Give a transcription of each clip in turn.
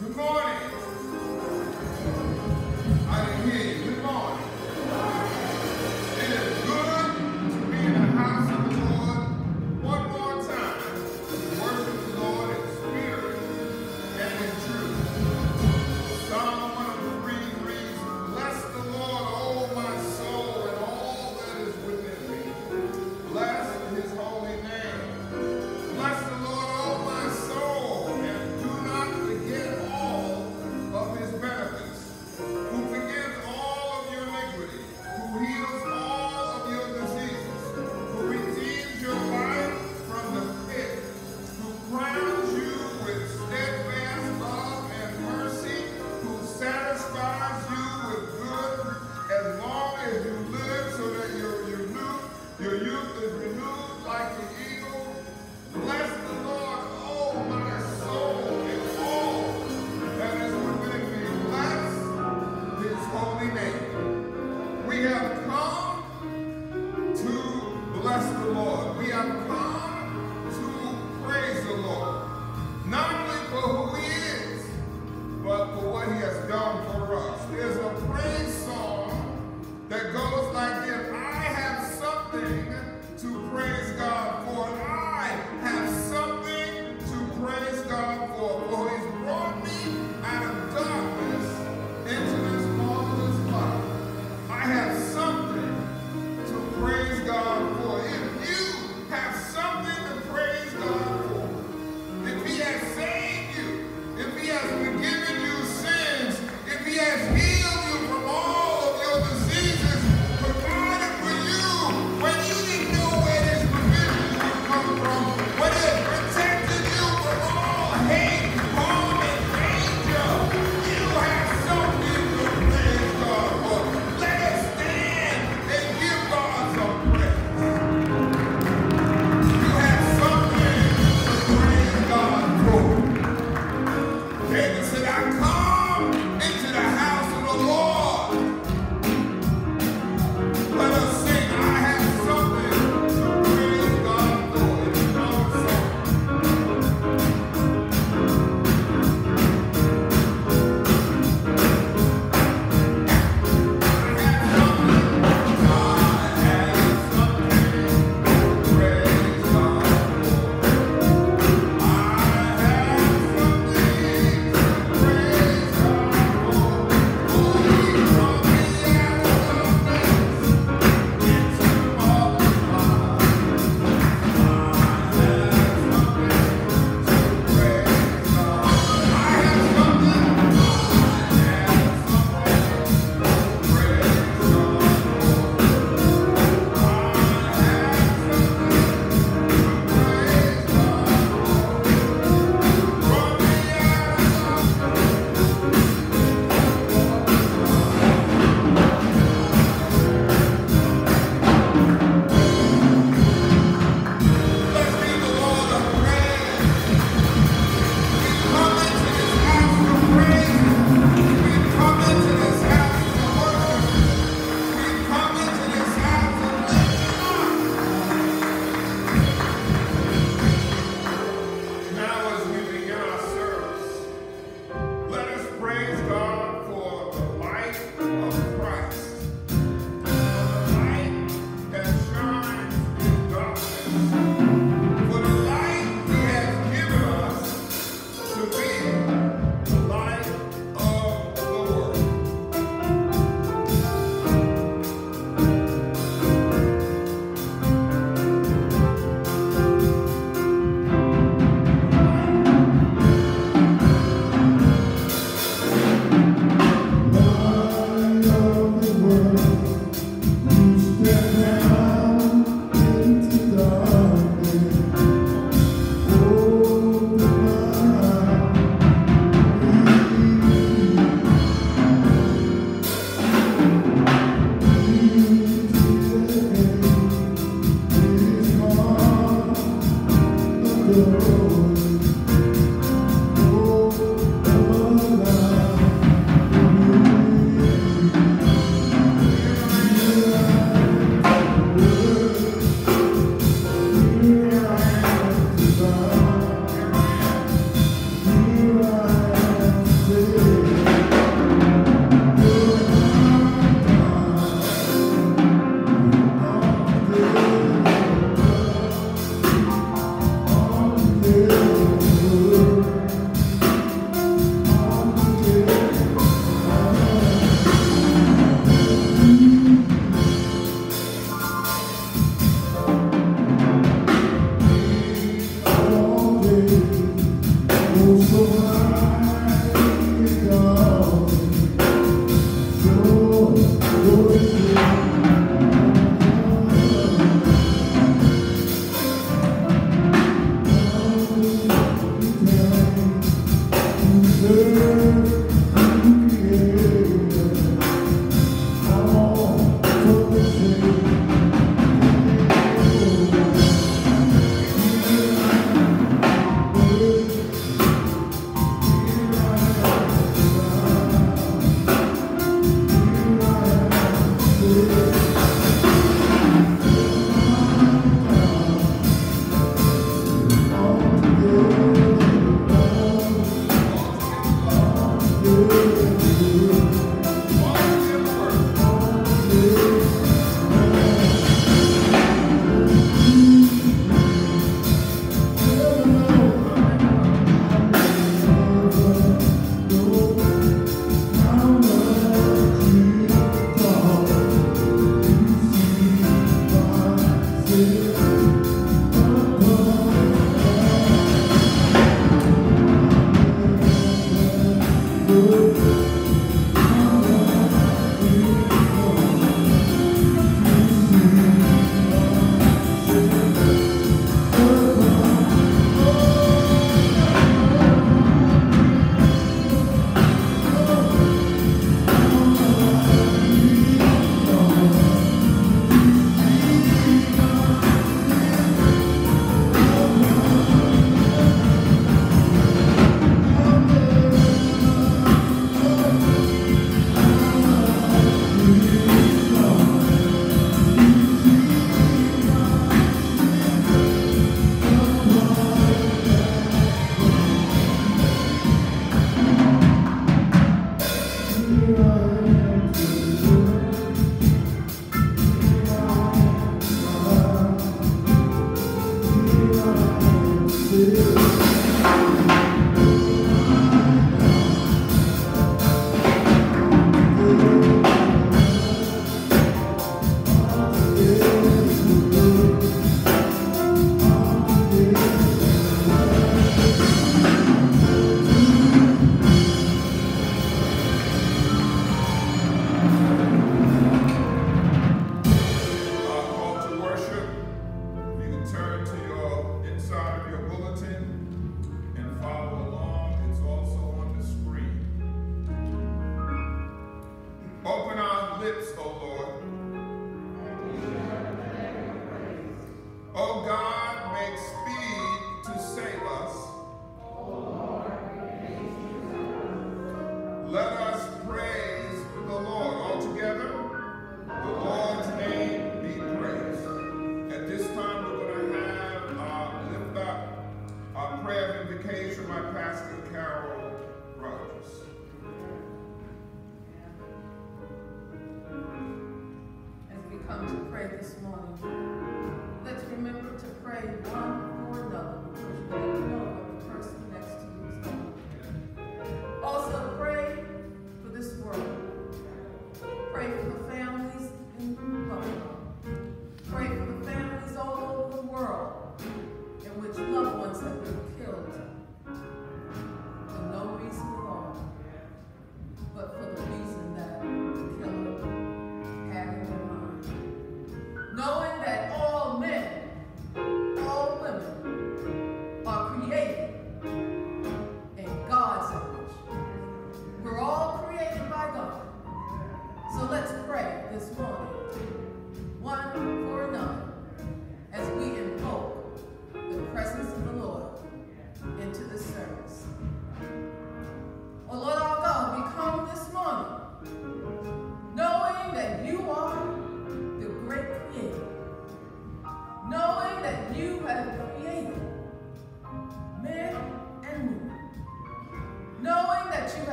Here I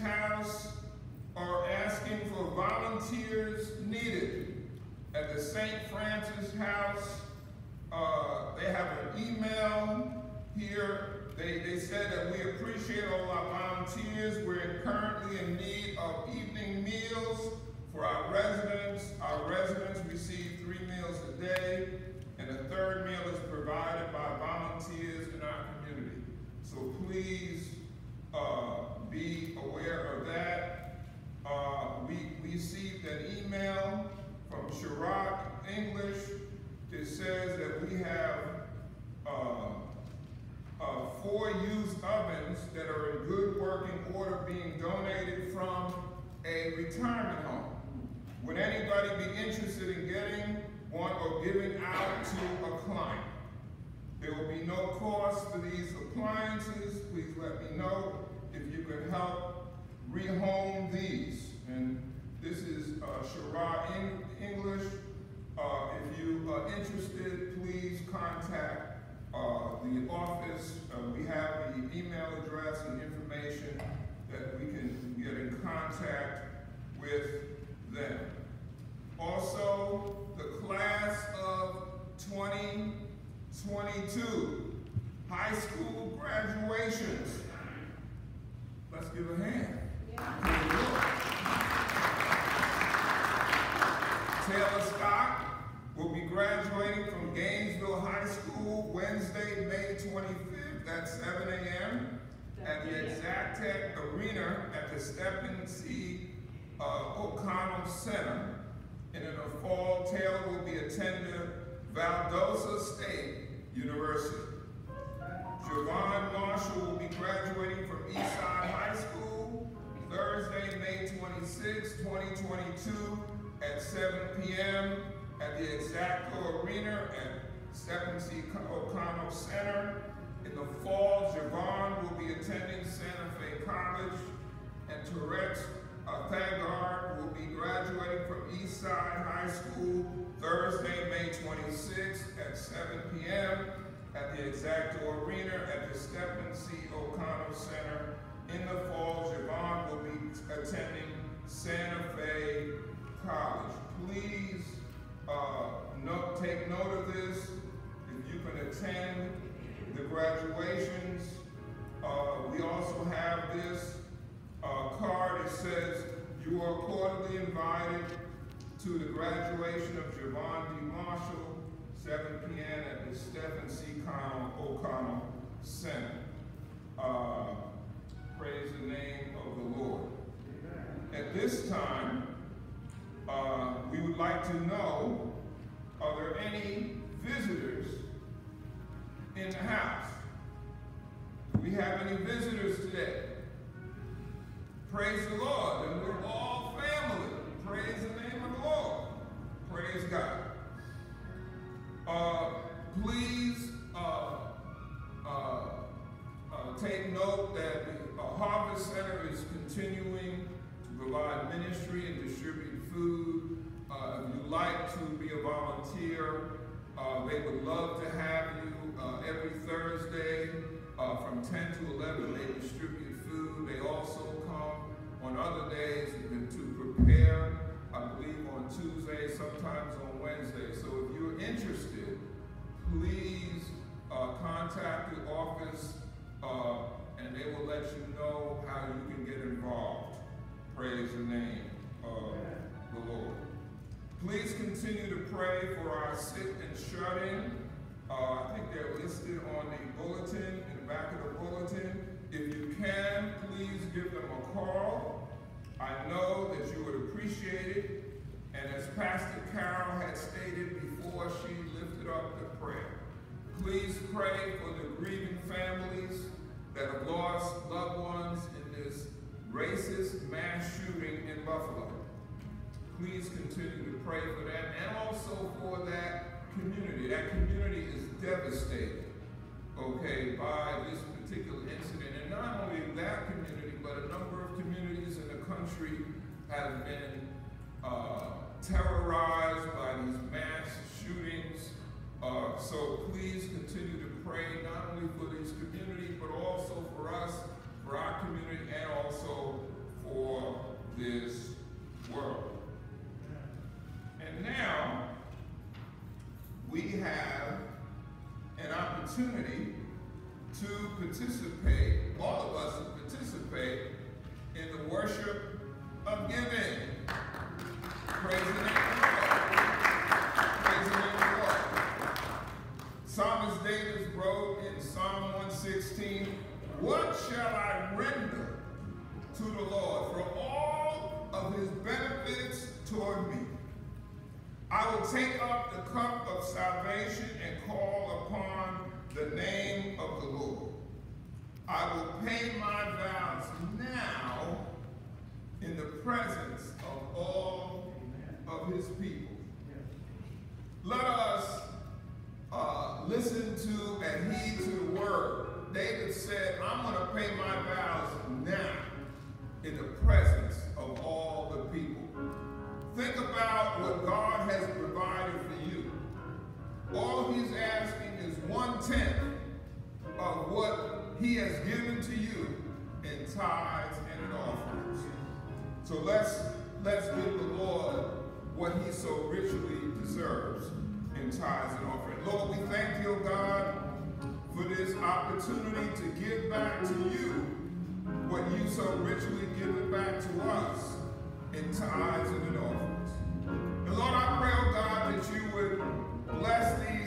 House are asking for volunteers needed. At the St. Francis House, uh, they have an email here. They, they said that we appreciate all our volunteers. We're currently in need of evening meals for our residents. Our residents receive three meals a day, and a third meal is provided by volunteers in our community. So please uh, be aware of that. Uh, we received an email from Chirac English. that says that we have uh, uh, four used ovens that are in good working order being donated from a retirement home. Would anybody be interested in getting one or giving out to a client? There will be no cost for these appliances. Please let me know you can help rehome these. And this is uh, Shara in English. Uh, if you are interested, please contact uh, the office. Uh, we have the email address and information that we can get in contact with them. Also, the class of 2022, high school graduations. Let's give a hand. Lord. Taylor Scott will be graduating from Gainesville High School Wednesday, May 25th at 7 a.m. at the Exactech Arena at the Stephen C. Uh, O'Connell Center. And in the fall, Taylor will be attending Valdosta State University. Javon Marshall will be graduating from Eastside High School Thursday, May 26, 2022 at 7 p.m. at the Exactech Arena at Stephen C. O'Connell Center. In the fall, Javon will be attending Santa Fe College and Tourette's uh, Thagard will be graduating from Eastside High School Thursday, May 26th at 7 p.m. at the Exactech Arena at the Stephen C. O'Connell Center. In the fall, Javon will be attending Santa Fe College. Please uh, note, take note of this. If you can attend the graduations, uh, we also have this uh, card. It says, you are cordially invited to the graduation of Javon D. Marshall, 7 p.m. at the Stephen C. Connell O'Connell Center. Uh, praise the name of the Lord. At this time, uh, we would like to know, are there any visitors in the house? Do we have any visitors today? Praise the Lord, and we're all family. Praise the name of the Lord. Praise God. Uh, please uh, uh, uh take note that the Harvest Center is continuing to provide ministry and distribute food. If you'd like to be a volunteer, they would love to have you every Thursday from 10 to 11. They distribute food. They also come on other days to prepare, I believe on Tuesday, sometimes on Wednesday. So if you're interested, please uh, contact the office uh, and they will let you know how you can get involved. Praise the name of the Lord. Please continue to pray for our sick and shut in. Uh, I think they're listed on the bulletin, in the back of the bulletin. If you can, please give them a call. I know that you would appreciate it. And as Pastor Carol had stated before she lifted up the prayer, please pray for the grieving families that have lost loved ones in this racist mass shooting in Buffalo. Please continue to pray for that and also for that community. That community is devastated, okay, by this particular incident. And not only that community, but a number of communities in the country have been uh, terrorized by these mass shootings. Uh, so please continue to pray not only for these communities, but also for us, for our community, and also for this world. And now, we have an opportunity to participate, all of us to participate in the worship of giving. Praise the name of the Lord. Praise the name of the Lord. Psalmist David wrote in Psalm 116, What shall I render to the Lord for all of his benefits toward me? I will take up the cup of salvation and call upon the name of the Lord. I will pay my vows now in the presence of all of his people. Let us uh, listen to and heed to the word. David said, I'm going to pay my vows now in the presence of all the people. Think about what God has provided for you. All he's asking is one-tenth of what he has given to you in tithes and in offerings. So let's, let's give the Lord what he so richly deserves in tithes and offerings. Lord, we thank you, God, for this opportunity to give back to you what you so richly given back to us in tithes and in offerings. And Lord, I pray, oh God, that you would bless these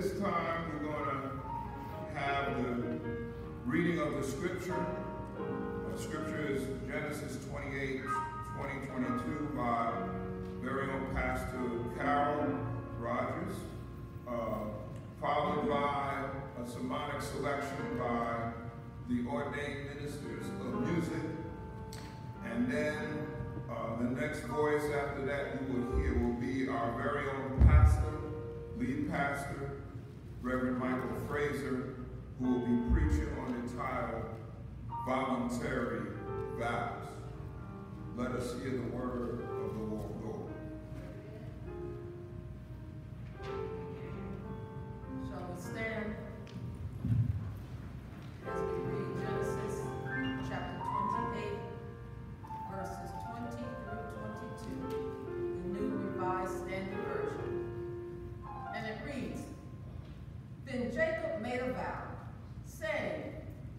this time we're going to have the reading of the scripture. The scripture is Genesis 28, 20, 22 by very own pastor Carol Rogers, uh, followed by a sermonic selection by the ordained ministers of music, and then uh, the next voice after that you will hear will be our very own pastor, lead pastor, Reverend Michael Frazier, who will be preaching on the title, Voluntary Vows. Let us hear the word of the Lord. Shall we stand as we read? Then Jacob made a vow, saying,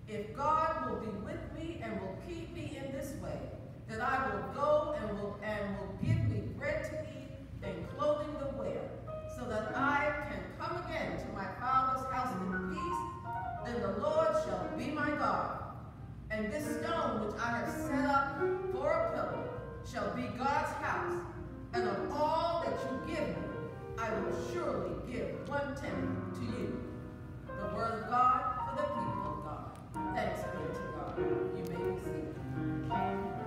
If God will be with me and will keep me in this way, then I will go and will, and will give me bread to eat and clothing to wear, so that I can come again to my father's house in peace, then the Lord shall be my God. And this stone which I have set up for a pillar shall be God's house, and of all that you give me, I will surely give one tenth to you the word of God for the people of God. Thanks be to God. You may be seated.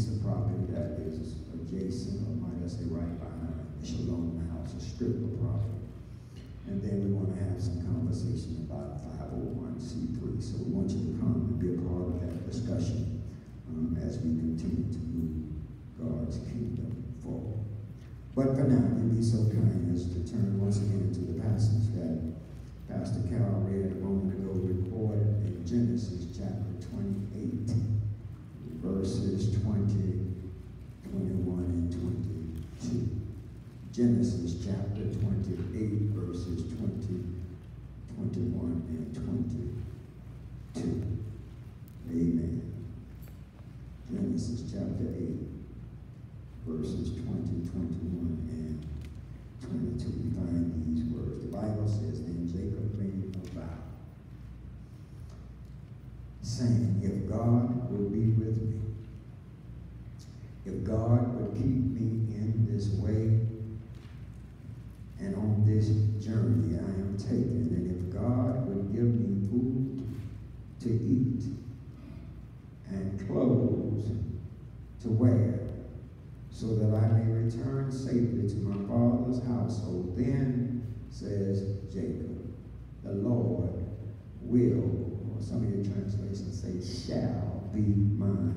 Piece of property that is adjacent, or might I say right behind Shalom House, a strip of property. And then we want to have some conversation about 501c3. So we want you to come and be a part of that discussion um, as we continue to move God's kingdom forward. But for now, you'd be so kind as to turn once again to the passage that Pastor Carol read a moment ago, recorded in Genesis chapter 28, verses 20, 21, and 22. Genesis chapter 28, verses 20, 21, and 22. Amen. Genesis chapter 8, verses 20, 21, and 22. We find these words. The Bible says, Then Jacob made a vow, saying, If God will be with me, if God would keep me in this way and on this journey I am taking, and if God would give me food to eat and clothes to wear, so that I may return safely to my father's household, then, says Jacob, the Lord will, some of your translations say, shall be my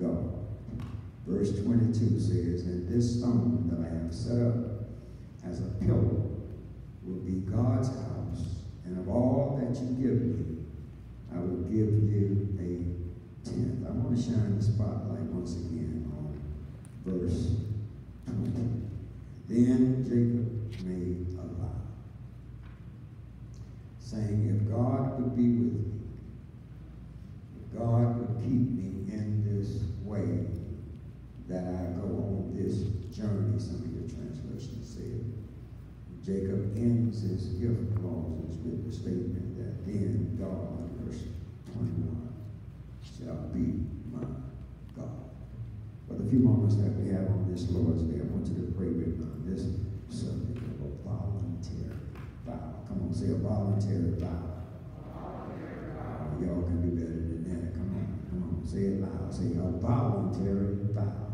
God. Verse 22 says, And this stone that I have set up as a pillar will be God's house, and of all that you give me, I will give you a tenth. I want to shine the spotlight once again on verse 20. Then Jacob made a vow, saying, If God would be with me, God would keep me in this way, that I go on this journey, some of your translations say. Jacob ends his gift clauses with the statement that then God, verse 21, shall be my God. For the few moments that we have on this Lord's Day, I want you to pray with me on this subject of a voluntary vow. Come on, say a voluntary vow. Y'all can do better. Come on, say it loud. Say a voluntary vow.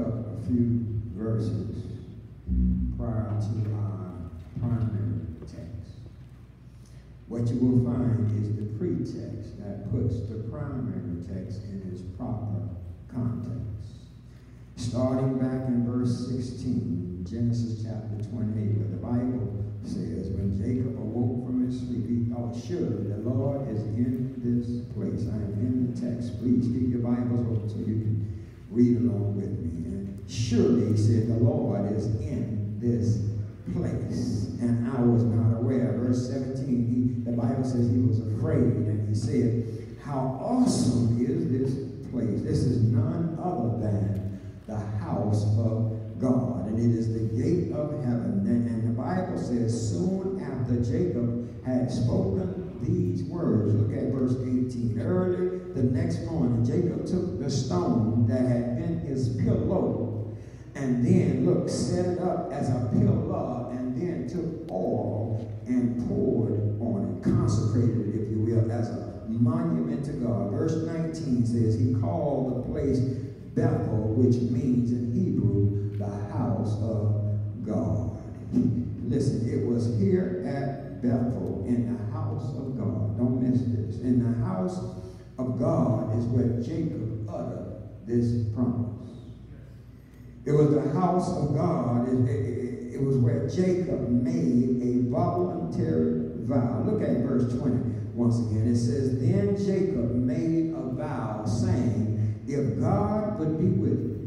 Up a few verses prior to our primary text, what you will find is the pretext that puts the primary text in its proper context. Starting back in verse 16, Genesis chapter 28, where the Bible says, When Jacob awoke from his sleep, he thought, Surely the Lord is in this place. I am in the text. Please keep your Bibles open so you can read along with me. And surely, he said, the Lord is in this place. And I was not aware. Verse 17, he, the Bible says he was afraid, and he said, How awesome is this place? This is none other than the house of God, and it is the gate of heaven. And, and, the Bible says, soon after Jacob had spoken these words, look at verse 18. Early the next morning, Jacob took the stone that had been his pillow, and then, look, set it up as a pillar, and then took oil and poured on it, consecrated it, if you will, as a monument to God. Verse 19 says, He called the place Bethel, which means in Hebrew, the house of God. Listen, it was here at Bethel, in the house of God. Don't miss this. In the house of God is where Jacob uttered this promise. It was the house of God. It, it, it was where Jacob made a voluntary vow. Look at verse 20 once again. It says, Then Jacob made a vow, saying, if God would be with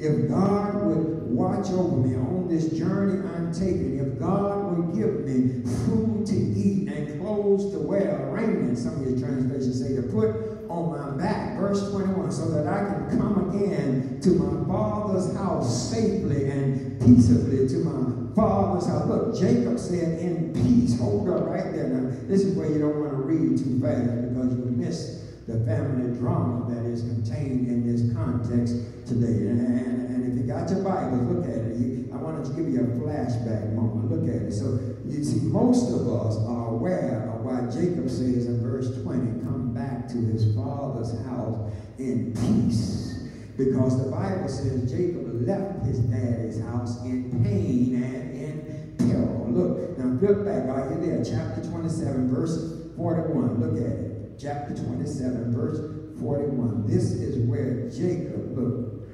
if God would watch over me on this journey I'm taking, if God would give me food to eat and clothes to wear, raiment, some of your translations say, to put on my back, verse 21, so that I can come again to my father's house safely and peaceably to my father's house. Look, Jacob said, in peace. Hold up right there. Now, this is where you don't want to read too fast because you'll miss the family drama that is contained in this context today. And, and, if you got your Bible, look at it. I wanted to give you a flashback moment. Look at it. So you see, most of us are aware of why Jacob says in verse 20, come back to his father's house in peace. Because the Bible says Jacob left his daddy's house in pain and in peril. Look, now flip back. Are you there? Chapter 27, verse 41. Look at it chapter 27, verse 41. This is where Jacob, look,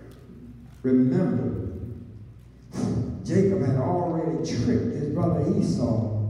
remember, Jacob had already tricked his brother Esau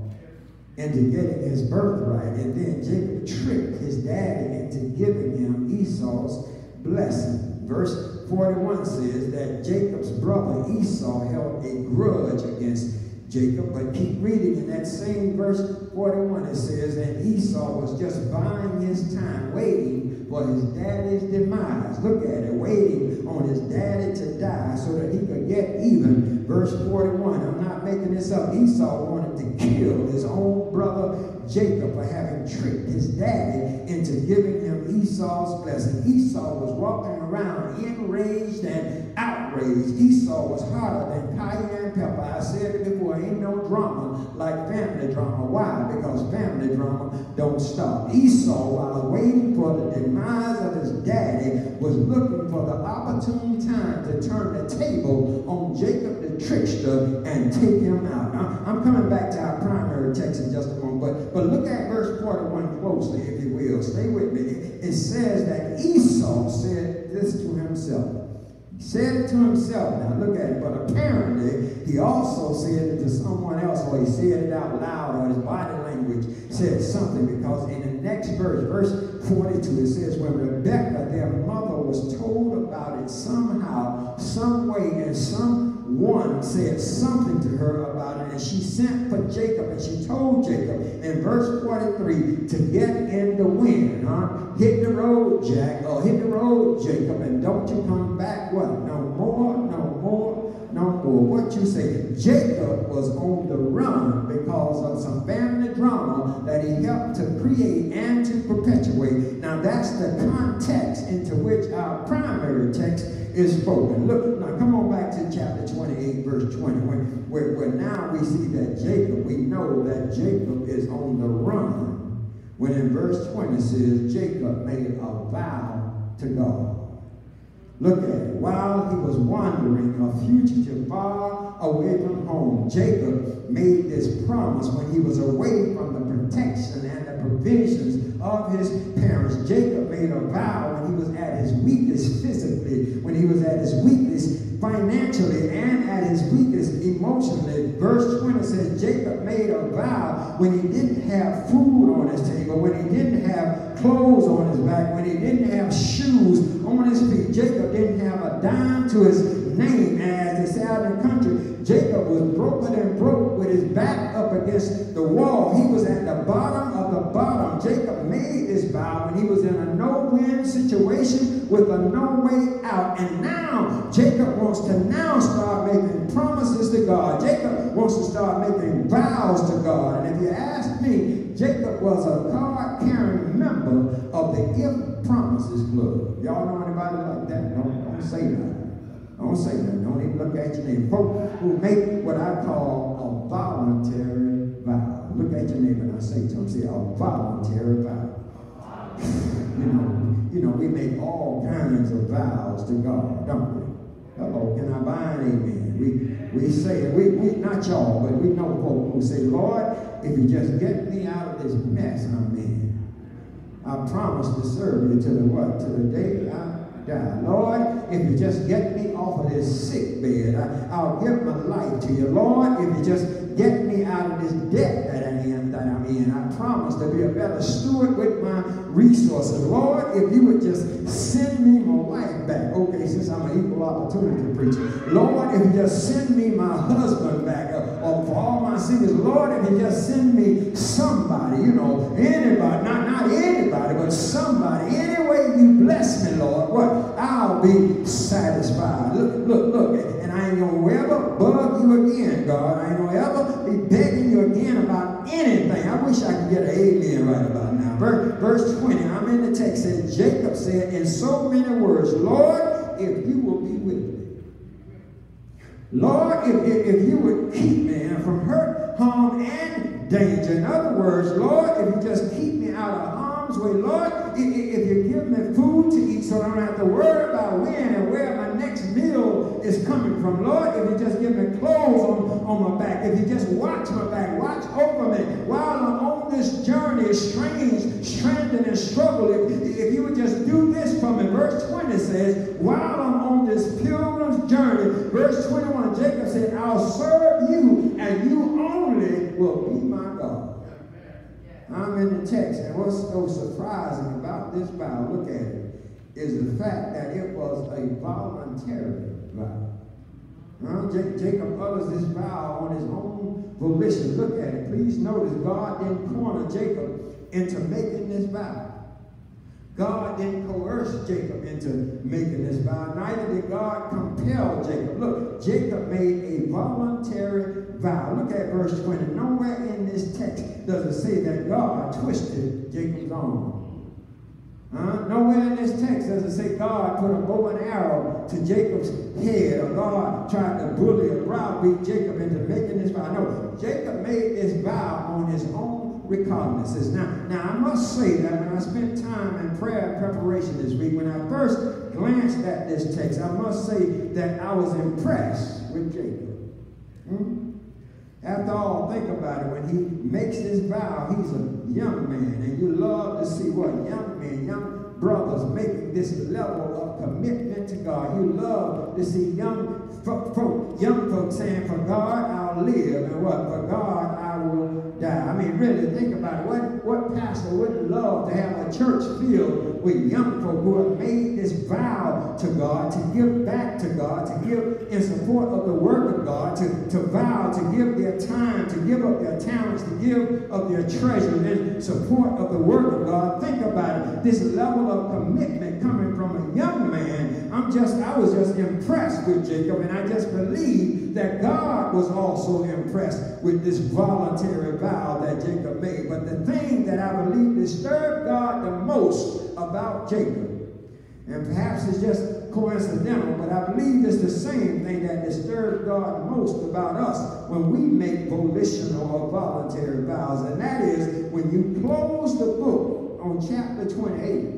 into getting his birthright, and then Jacob tricked his daddy into giving him Esau's blessing. Verse 41 says that Jacob's brother Esau held a grudge against Jacob. But keep reading in that same verse 41, it says that Esau was just buying his time, waiting for his daddy's demise. Look at it, waiting on his daddy to die so that he could get even. Verse 41, I'm not making this up. Esau wanted to kill his own brother Jacob for having tricked his daddy into giving him Esau's blessing. Esau was walking around enraged and outraged. Esau was hotter than cayenne pepper. I said it before, ain't no drama like family drama. Why? Because family drama don't stop. Esau, while waiting for the demise of his daddy, was looking for the opportune time to turn the table on Jacob the trickster and take him out. I'm coming back to our primary text in just a moment, but, but look at verse 41 closely, if you will. Stay with me. It says that Esau said this to himself. Said it to himself. Now look at it. But apparently, he also said it to someone else, or he said it out loud, or his body language said something. Because in next verse, verse 42, it says, When Rebekah, their mother, was told about it somehow, some way, in some one said something to her about it, and she sent for Jacob, and she told Jacob in verse 43 to get in the wind, huh? Hit the road, Jack, or hit the road, Jacob, and don't you come back, what? No more, more, no more. What you say? Jacob was on the run because of some family drama that he helped to create and to perpetuate. Now that's the context into which our primary text is spoken. Look, now come on back to chapter 28, verse 20, where, where, where now we see that Jacob, we know that Jacob is on the run. When in verse 20 it says, Jacob made a vow to God. Look at it. While he was wandering, a fugitive far away from home, Jacob made this promise when he was away from the protection and the provisions of his parents. Jacob made a vow when he was at his weakest physically, when he was at his weakest financially, and at his weakest emotionally. Verse 20 says Jacob made a vow when he didn't have food on his table, when he didn't have clothes on his back, when he didn't have shoes on his feet. Jacob didn't have a dime to his name, as they say in the country. Jacob was broken and broke with his back up against the wall. He was at the bottom of the bottom. Jacob made this vow when he was in a no-win situation with a no way out. And now Jacob wants to now start making promises to God. Jacob wants to start making vows to God. And if you ask me, Jacob was a card-carrying member of the If Promises Club. Y'all know anybody like that? Don't, don't say that. Don't say that. Don't even look at your name. Folk who make what I call a voluntary vow. Look at your neighbor and I say to him, say a voluntary vow. You know, you know, we make all kinds of vows to God, don't we? Hello, can I buy an amen? We we say we, we not y'all, but we know folk who say, Lord, if you just get me out of this mess I'm in, I promise to serve you to the what? To the day I die. Lord, if you just get me off of this sick bed, I, will give my life to you. Lord, if you just get me out of this debt that am that I'm in, I promise to be a better steward with my resources. Lord, if you would just send me my wife back. Okay, since I'm an equal opportunity preacher. Lord, if you just send me my husband back, uh, or for all my singers, Lord, if you just send me somebody, you know, anybody, not, not anybody, but somebody, any way you bless me, Lord, what? I'll be satisfied. Look, look, look, I ain't gonna ever bug you again, God. I ain't gonna ever be begging you again about anything. I wish I could get an amen right about now. Verse, verse 20, I'm in the text, says, Jacob said in so many words, Lord, if you will be with me. Lord, if, if, if you would keep me from hurt, harm, and danger. In other words, Lord, if you just keep me out of harm's way, Lord, if, if you give me food to eat so I don't have to worry about when and where my next meal is coming from, Lord, if you just give me clothes on, on my back, if you just watch my back, watch over me while I'm on this journey, strange, stranded, and struggle, if, if you would just do this for me. Verse 20 says, while I'm on this pilgrim's journey, verse 21, Jacob said, I'll serve you, and you only will be my. I'm in the text, and what's so surprising about this vow, look at it, is the fact that it was a voluntary vow. Well, Jacob utters this vow on his own volition. Look at it. Please notice God didn't corner Jacob into making this vow. God didn't coerce Jacob into making this vow. Neither did God compel Jacob. Look, Jacob made a voluntary vow. Look at verse 20. Nowhere in this text does it say that God twisted Jacob's arm. Uh, nowhere in this text does it say God put a bow and arrow to Jacob's head or God tried to bully or browbeat Jacob into making this vow. No, Jacob made this vow on his own recognizance. Now, now I must say that when I spent time in prayer and preparation this week, when I first glanced at this text, I must say that I was impressed with Jacob. Hmm? After all, think about it. When he makes this vow, he's a young man. And you love to see what? Young men, young brothers making this level of commitment to God. You love to see young folk, young folks saying, For God I'll live, and what? For God I will die. I mean, really, think about it. What, what pastor wouldn't love to have a church filled with young folk who have made this vow to God, to give back to God, to give in support of the work of God, to, to vow, to give their time, to give up their talents, to give of their treasure in support of the work of God. Think about it. This level of commitment coming from a young. I'm just, I was just impressed with Jacob, and I just believe that God was also impressed with this voluntary vow that Jacob made. But the thing that I believe disturbed God the most about Jacob, and perhaps it's just coincidental, but I believe it's the same thing that disturbed God most about us when we make volitional or voluntary vows, and that is when you close the book on chapter 28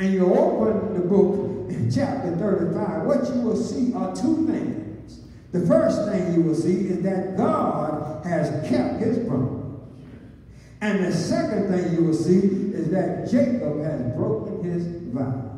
and you open the book in chapter 35, what you will see are two things. The first thing you will see is that God has kept his promise. And the second thing you will see is that Jacob has broken his vow.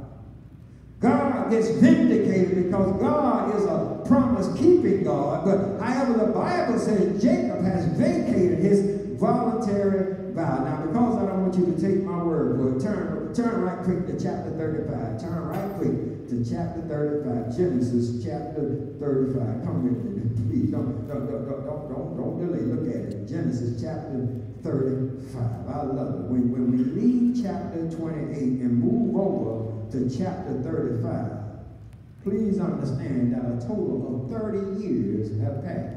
God gets vindicated because God is a promise-keeping God. But however, the Bible says Jacob has vacated his voluntary vow. Now, because I don't want you to take my word for it, turn, turn right quick to chapter 35. Turn right quick to chapter 35, Genesis chapter 35. Come with me, please. Don't, don't, don't, don't, don't, don't delay. Look at it. Genesis chapter 35. I love it. When, when we leave chapter 28 and move over to chapter 35, please understand that a total of 30 years have passed.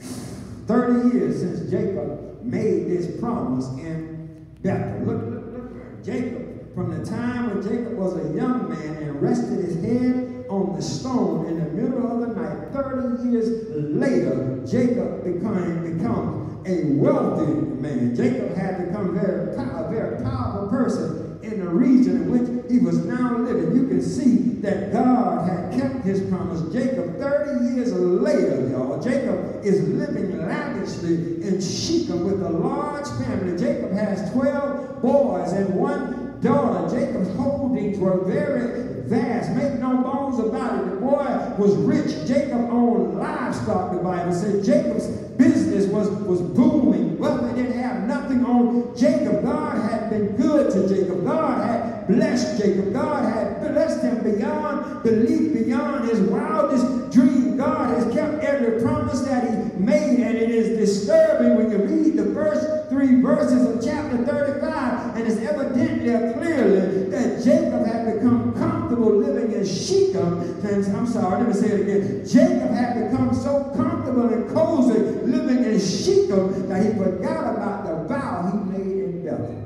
30 years since Jacob made this promise in Bethel. Look, look, look. Jacob from the time when Jacob was a young man and rested his head on the stone in the middle of the night, 30 years later, Jacob became, become a wealthy man. Jacob had become very, a very powerful person in the region in which he was now living. You can see that God had kept his promise. Jacob, 30 years later, y'all, Jacob is living lavishly in Shechem with a large family. Jacob has 12 boys and one daughter. Jacob's holdings were very vast. Make no bones about it. The boy was rich. Jacob owned livestock, the Bible said. Jacob's business was, was booming. Well, they didn't have nothing on Jacob. God had been good to Jacob. God had blessed Jacob. God had blessed him beyond belief, beyond his wildest dream. God has kept every promise that he made, and it is disturbing when you read the first three verses of chapter 35, and it's evidently there clearly that Jacob had become comfortable living in Shechem. And I'm sorry, let me say it again. Jacob had become so comfortable and cozy living in Shechem that he forgot about the vow he made in Bethel.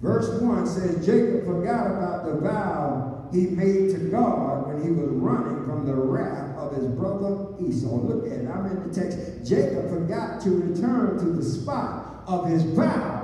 Verse 1 says, Jacob forgot about the vow he made to God when he was running from the wrath of his brother Esau. Look at it. I'm in the text. Jacob forgot to return to the spot of his vow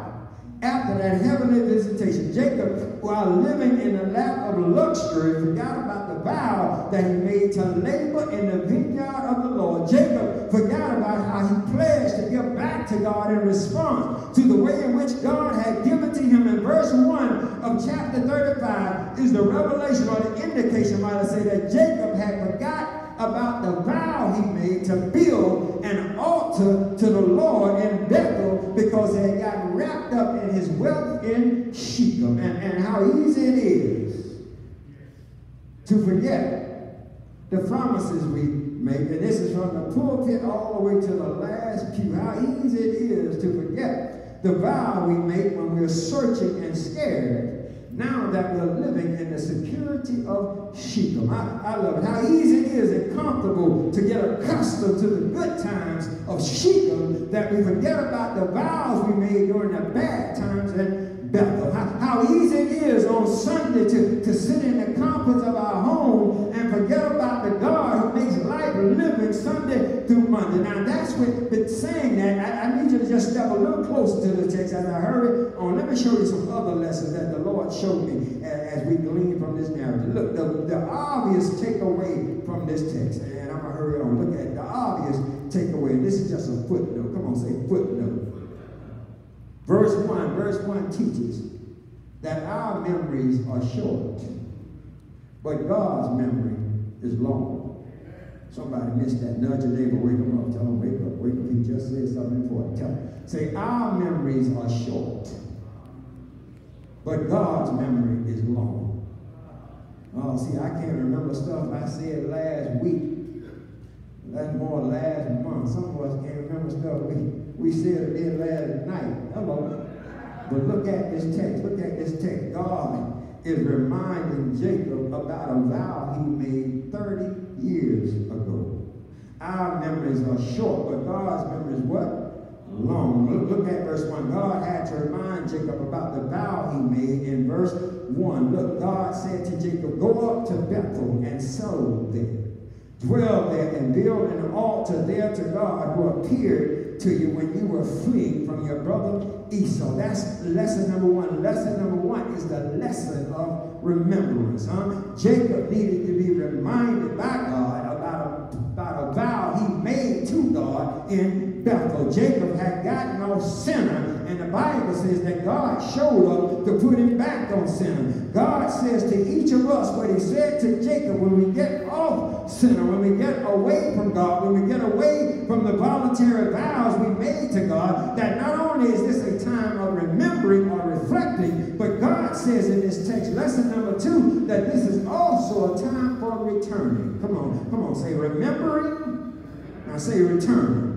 after that heavenly visitation, Jacob, while living in the lap of luxury, forgot about vow that he made to labor in the vineyard of the Lord. Jacob forgot about how he pledged to give back to God in response to the way in which God had given to him. In verse 1 of chapter 35 is the revelation or the indication, might I say, that Jacob had forgot about the vow he made to build an altar to the Lord in Bethel because he had gotten wrapped up in his wealth in Shechem and, and how easy it is to forget the promises we make. And this is from the pulpit all the way to the last pew. How easy it is to forget the vow we make when we're searching and scared now that we're living in the security of Shechem. I, I love it. How easy it is and comfortable to get accustomed to the good times of Shechem that we forget about the vows we made during the bad times at Bethel. How, easy it is on Sunday to, to sit in the comforts of our home and forget about the God who makes life living Sunday through Monday. Now that's what been saying that. I, I, need you to just step a little closer to the text as I hurry on. Let me show you some other lessons that the Lord showed me as, as we glean from this narrative. Look, the, the obvious takeaway from this text, and I'm gonna hurry on. Look at the obvious takeaway. This is just a footnote. Come on, say footnote. Verse 1, verse 1 teaches that our memories are short, but God's memory is long. Somebody missed that. Nudge your neighbor, wake them up. Tell them, wake up, wake up. He just said something important. Tell them. Say, our memories are short, but God's memory is long. Oh, see, I can't remember stuff I said last week. That's more last month. Some of us can't remember stuff we, we said or did last night. Hello. But look at this text. Look at this text. God is reminding Jacob about a vow he made 30 years ago. Our memories are short, but God's memory is what? Long. Look, look at verse 1. God had to remind Jacob about the vow he made in verse 1. Look, God said to Jacob, Go up to Bethel and settle there. Dwell there and build an altar there to God who appeared to you when you were fleeing from your brother Esau. That's lesson number one. Lesson number one is the lesson of remembrance. Huh? Jacob needed to be reminded by God about a, about a vow he made to God in Bethel. Jacob had gotten off sinner, and the Bible says that God showed up to put him back on sinner. God says to each of us what he said to Jacob when we get off sinner, when we get away from God, when we get away from the voluntary vows we made to God, that not only is this a time of remembering or reflecting, but God says in this text, lesson number two, that this is also a time for returning. Come on, come on, say remembering. Now say returning.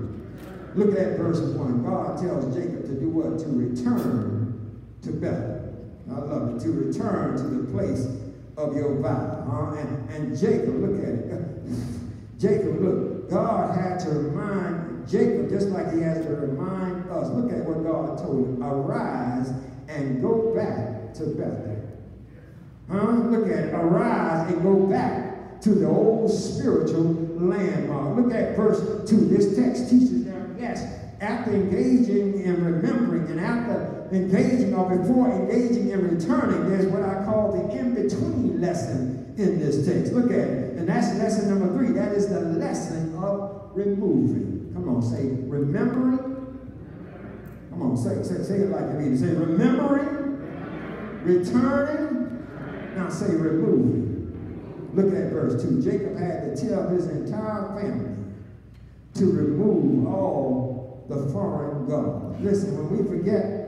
Look at verse 1. God tells Jacob to do what? To return to Bethel. I love it. To return to the place of your vow. And, and Jacob, look at it. Jacob, look, God had to remind Jacob, just like he has to remind us. Look at what God told him. Arise and go back to Bethel. Huh? Look at it. Arise and go back to the old spiritual landmark. Look at verse 2. This text teaches them, yes, after engaging in remembering and after engaging or before engaging in returning, there's what I call the in-between lesson in this text. Look at it. And that's lesson number three. That is the lesson of removing. Come on, say remembering. Come on, say, say, say it like you mean. Say remembering, returning. Now say removing. Look at verse 2. Jacob had to tell his entire family to remove all the foreign gods. Listen, when we forget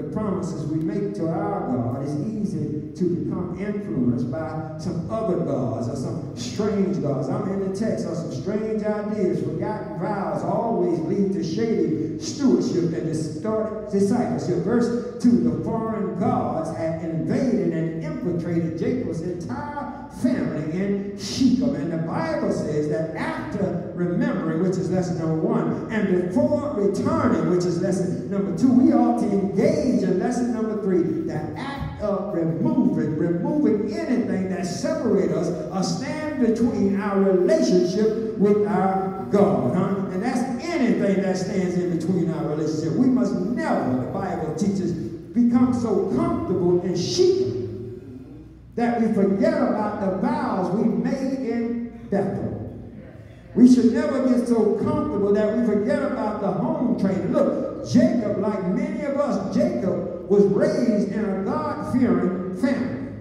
the promises we make to our God, it's easy to become influenced by some other gods or some strange gods. I'm in the text or some strange ideas, forgotten vows always lead to shady stewardship and distorted discipleship. Verse 2 The foreign gods had invaded and infiltrated Jacob's entire family in Shechem. And the Bible says that after remembering, which is lesson number one, and before returning, which is lesson number two, we ought to engage in lesson number three, the act of removing, removing anything that separates us or stand between our relationship with our God. Huh? And that's anything that stands in between our relationship. We must never, the Bible teaches, become so comfortable in Shechem that we forget about the vows we made in Bethel. We should never get so comfortable that we forget about the home training. Look, Jacob, like many of us, Jacob was raised in a God-fearing family.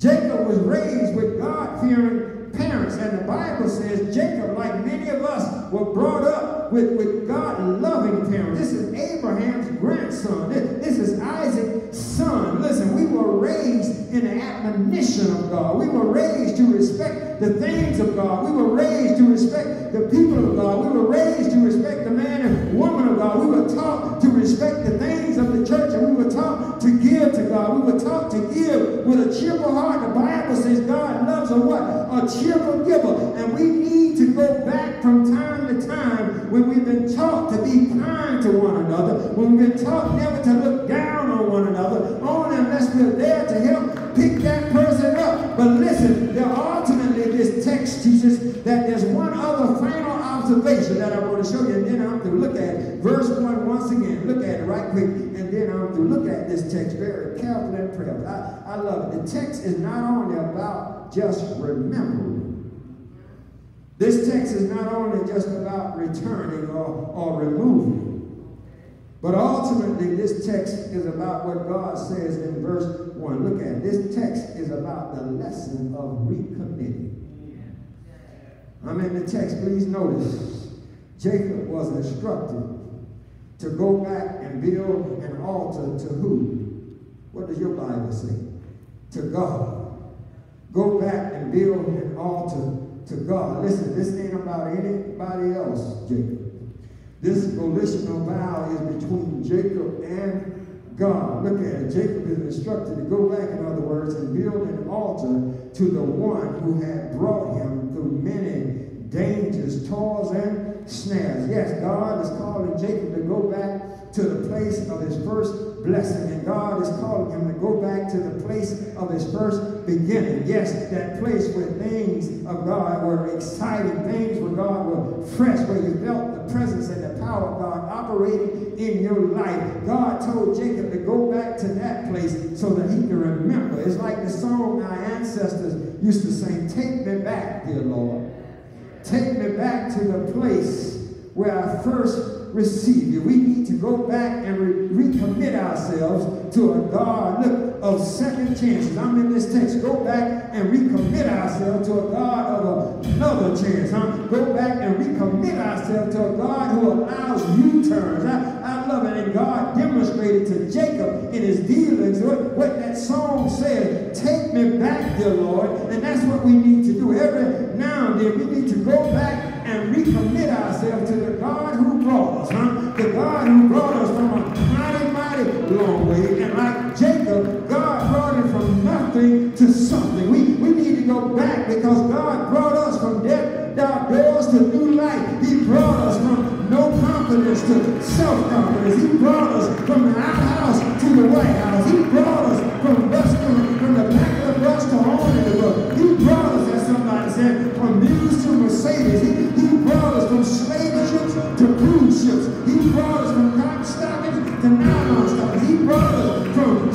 Jacob was raised with God-fearing parents. And the Bible says Jacob, like many of us, were brought up with, with God-loving parents. This is Abraham's grandson. This, this is Isaac's son. Listen, we were raised in the admonition of God. We were raised to respect the things of God. We were raised to respect the people of God. We were raised to respect the man and woman of God. We were taught to respect the things of the church and we were taught to give to God. We were taught to give with a cheerful heart. The Bible says God loves a what? A cheerful giver. And we need to go back from time to time when we've been taught to be kind to one another, when we've been taught never to look down on one another, only unless we're there to help pick that person up. But listen, there ultimately this text teaches that there's one other final observation that I want to show you, and then I'm to look at. Verse 1 once again. Look at it right quick, and then I'm to look at this text very carefully and prayerfully. I, I love it. The text is not only about just remembering. This text is not only just about returning or, or removing. But ultimately, this text is about what God says in verse 1. Look at it. This text is about the lesson of recommitting. I'm in the text. Please notice. Jacob was instructed to go back and build an altar to who? What does your Bible say? To God. Go back and build an altar to God. Listen, this ain't about anybody else, Jacob. This volitional vow is between Jacob and God. Look at it. Jacob is instructed to go back, in other words, and build an altar to the one who had brought him through many dangers, toils, and snares. Yes, God is calling Jacob to go back to the place of his first blessing. And God is calling him to go back to the place of his first beginning. Yes, that place where things of God were exciting, things where God were fresh, where you felt the presence and the power of God operating in your life. God told Jacob to go back to that place so that he can remember. It's like the song our ancestors used to sing, Take me back, dear Lord. Take me back to the place where I first receive you. We need to go back and re recommit ourselves to a God look, of second chances. I'm in this text. Go back and recommit ourselves to a God of another chance. Huh? Go back and recommit ourselves to a God who allows U-turns. I, I love it. And God demonstrated to Jacob in his dealings what, what that song said. Take me back, dear Lord. And that's what we need to do. Every now and then we need to go back and recommit ourselves to the God who brought us, huh? The God who brought us from a mighty, mighty long way. And like Jacob, God brought him from nothing to something. We, we need to go back because God brought us from death, dark doors to new light. He brought us from no confidence to self-confidence. He brought us from the outhouse to the White House. He brought us from bus from, the back of the bus to on in the bus. He brought us, as somebody said, from news Mercedes. He, he brought us from slave ships to cruise ships. He brought us from cotton stockings to nylon stockings. He brought us from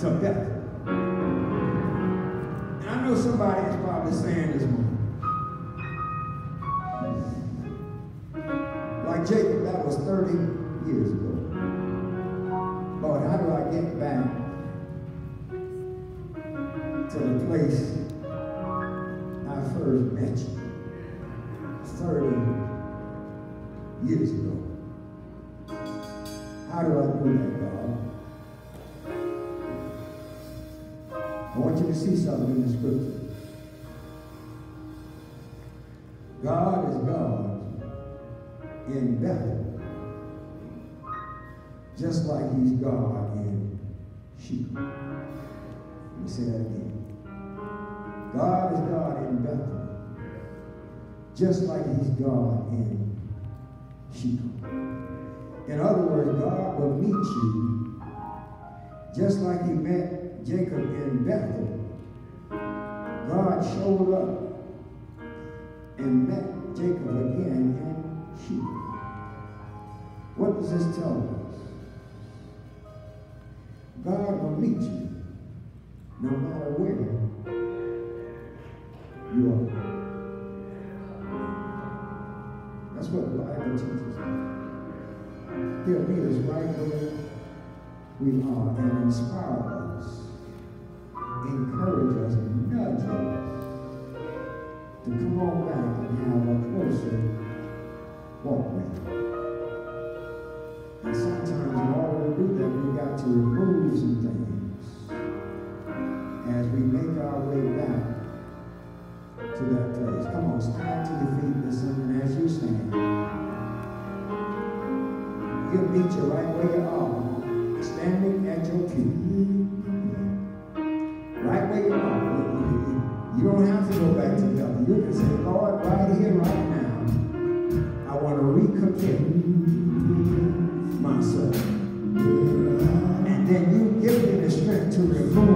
to death. And I know somebody is probably saying this morning. Like Jacob, that was 30 years ago. See something in the scripture. God is God in Bethel, just like he's God in Shechem. Let me say that again. God is God in Bethel, just like he's God in Shechem. In other words, God will meet you just like he met Jacob in Bethel. God showed up and met Jacob again in Shechem. What does this tell us? God will meet you no matter where you are. That's what the Bible teaches us. He'll meet us right where we are and inspire us, encourage us, nudge to come on back and have a closer walk with. And sometimes in order to do that, we've got to remove some things as we make our way back to that place. Come on, stand to your feet, listen, and as you stand, he'll meet you right where you are, standing at your feet. Right where you are. You don't have to go back to God. You can say, Lord, right here, right now, I want to recommit myself. And then you give me the strength to remove,